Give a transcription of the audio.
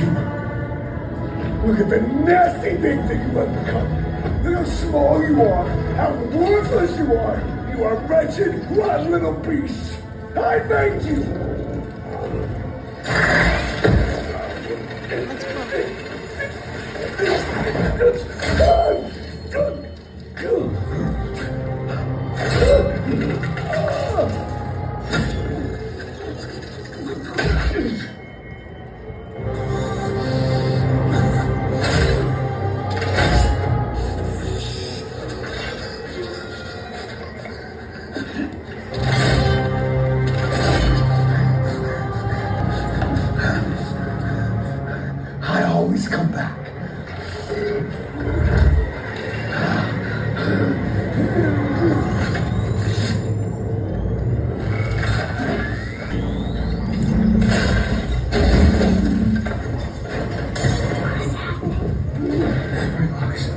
you. Look at the nasty things that you have become. Look how small you are, how worthless you are. You are wretched, rotten little beast. I made you. always come back. Relax.